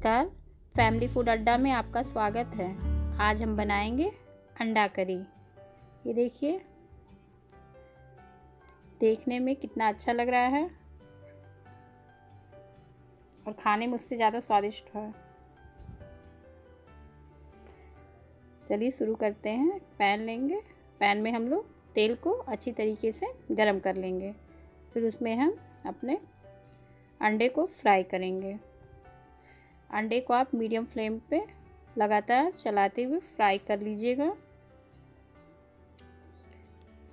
Healthy food अड्डा में आपका स्वागत है। आज हम बनाएँगे अंडा करी। ये देखिए। देखने में कितना अच्छा लग रहा है। और खाने में उससे ज़्यादा स्वादिष्ट है। चलिए शुरू करते हैं। पैन लेंगे। पैन में हम लोग तेल को अच्छी तरीके से गरम कर लेंगे। फिर उसमें हम अपने अंडे को फ्राई करेंगे। अंडे को आप मीडियम फ्लेम पे लगातार चलाते हुए फ्राई कर लीजिएगा।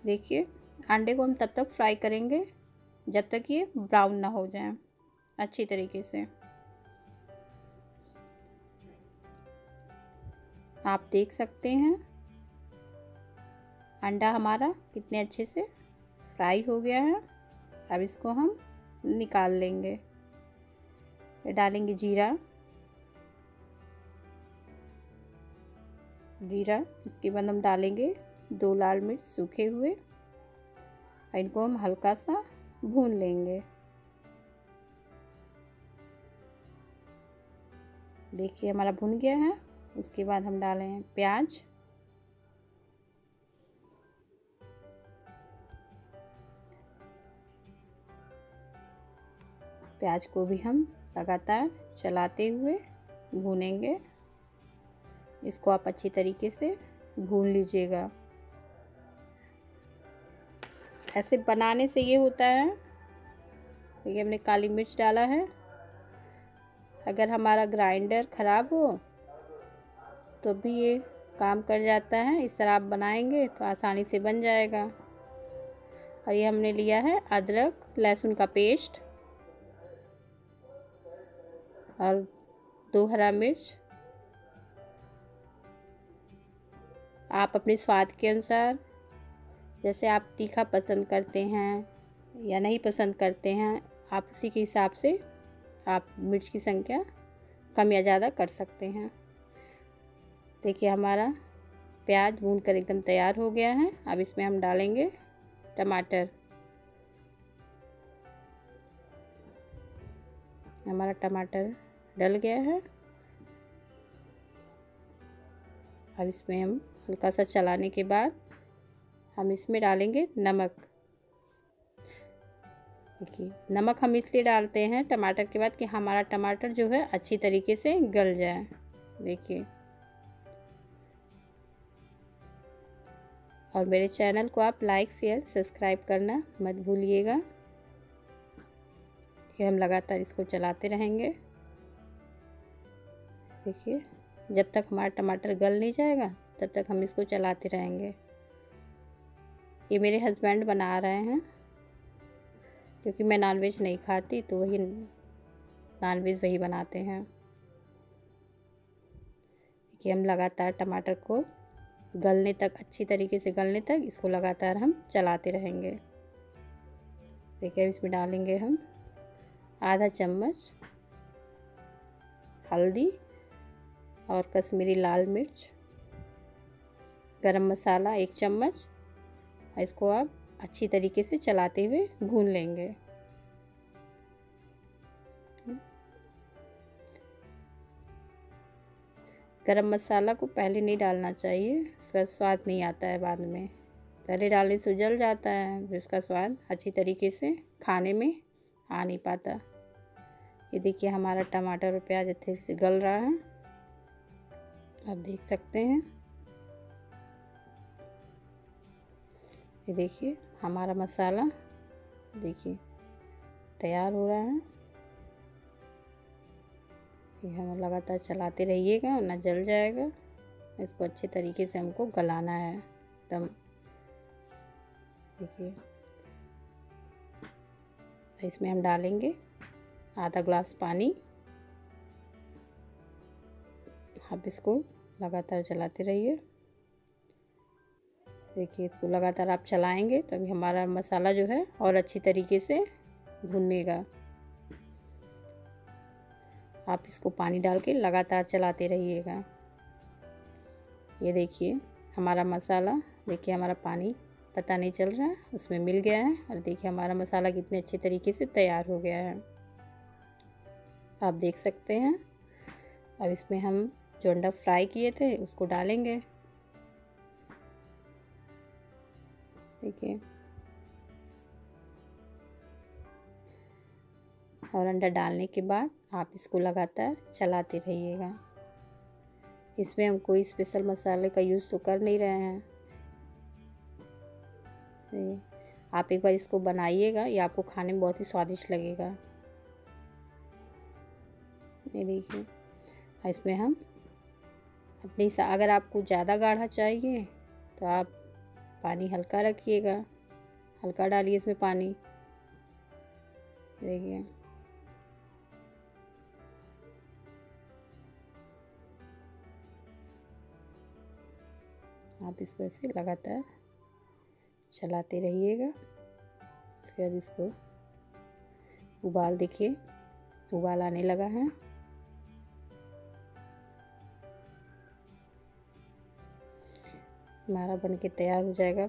देखिए, अंडे को हम तब तक फ्राई करेंगे जब तक ये ब्राउन ना हो जाए, अच्छी तरीके से। आप देख सकते हैं, अंडा हमारा कितने अच्छे से फ्राई हो गया है। अब इसको हम निकाल लेंगे। डालेंगे जीरा। जीरा, इसके बाद हम डालेंगे दो लाल मिर्च सूखे हुए। इनको हम हल्का सा भून लेंगे। देखिए हमारा भुन गया है। उसके बाद हम डाले प्याज। प्याज को भी हम लगातार चलाते हुए भूनेंगे। इसको आप अच्छी तरीके से भून लीजिएगा। ऐसे बनाने से ये होता है, देखिए हमने काली मिर्च डाला है। अगर हमारा ग्राइंडर ख़राब हो तो भी ये काम कर जाता है। इस तरह आप बनाएँगे तो आसानी से बन जाएगा। और ये हमने लिया है अदरक, लहसुन का पेस्ट और दो हरा मिर्च। आप अपने स्वाद के अनुसार, जैसे आप तीखा पसंद करते हैं या नहीं पसंद करते हैं, आप उसी के हिसाब से आप मिर्च की संख्या कम या ज़्यादा कर सकते हैं। देखिए, हमारा प्याज भून कर एकदम तैयार हो गया है। अब इसमें हम डालेंगे टमाटर। हमारा टमाटर डल गया है। अब इसमें हम हल्का सा चलाने के बाद हम इसमें डालेंगे नमक। देखिए, नमक हम इसलिए डालते हैं टमाटर के बाद कि हमारा टमाटर जो है अच्छी तरीके से गल जाए। देखिए। और मेरे चैनल को आप लाइक, शेयर, सब्सक्राइब करना मत भूलिएगा। कि हम लगातार इसको चलाते रहेंगे। देखिए, जब तक हमारा टमाटर गल नहीं जाएगा तब तक हम इसको चलाते रहेंगे। ये मेरे हस्बैंड बना रहे हैं। क्योंकि मैं नॉनवेज नहीं खाती तो वही नॉनवेज वही बनाते हैं। कि हम लगातार टमाटर को गलने तक, अच्छी तरीके से गलने तक इसको लगातार हम चलाते रहेंगे। देखिए इसमें डालेंगे हम आधा चम्मच हल्दी और कश्मीरी लाल मिर्च। गरम मसाला एक चम्मच इसको आप अच्छी तरीके से चलाते हुए भून लेंगे। गरम मसाला को पहले नहीं डालना चाहिए, इसका स्वाद नहीं आता है बाद में। पहले डालने से जल जाता है उसका स्वाद अच्छी तरीके से खाने में आ नहीं पाता। ये देखिए हमारा टमाटर और प्याज अच्छे से गल रहा है। आप देख सकते हैं। ये देखिए, हमारा मसाला देखिए, तैयार हो रहा है। ये हम लगातार चलाते रहिएगा, ना जल जाएगा। इसको अच्छे तरीके से हमको गलाना है एकदम। देखिए इसमें हम डालेंगे आधा ग्लास पानी। आप इसको लगातार चलाते रहिए। देखिए, इसको लगातार आप चलाएँगे, तभी हमारा मसाला जो है और अच्छी तरीके से भुनेगा। आप इसको पानी डाल के लगातार चलाते रहिएगा। ये देखिए, हमारा मसाला, देखिए हमारा पानी, पता नहीं चल रहा है उसमें मिल गया है और देखिए हमारा मसाला कितने अच्छे तरीके से तैयार हो गया है। आप देख सकते हैं। अब इसमें हम जो अंडा फ्राई किए थे, उसको डालेंगे। देखिए। और अंडा डालने के बाद आप इसको लगातार चलाते रहिएगा। इसमें हम कोई स्पेशल मसाले का यूज़ तो कर नहीं रहे हैं। आप एक बार इसको बनाइएगा, ये आपको खाने में बहुत ही स्वादिष्ट लगेगा। ये देखिए इसमें हम अपनी अगर आपको ज़्यादा गाढ़ा चाहिए तो आप पानी हल्का रखिएगा। हल्का डालिए इसमें पानी। देखिए। आप इसको ऐसे लगातार चलाते रहिएगा। उसके बाद इसको उबाल देखिए, उबाल आने लगा है। हमारा बन के तैयार हो जाएगा।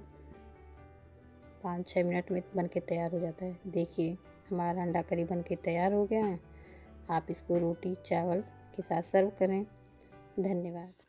पाँच छः मिनट में बन के तैयार हो जाता है। देखिए, हमारा अंडा करी बन के तैयार हो गया है। आप इसको रोटी, चावल के साथ सर्व करें। धन्यवाद।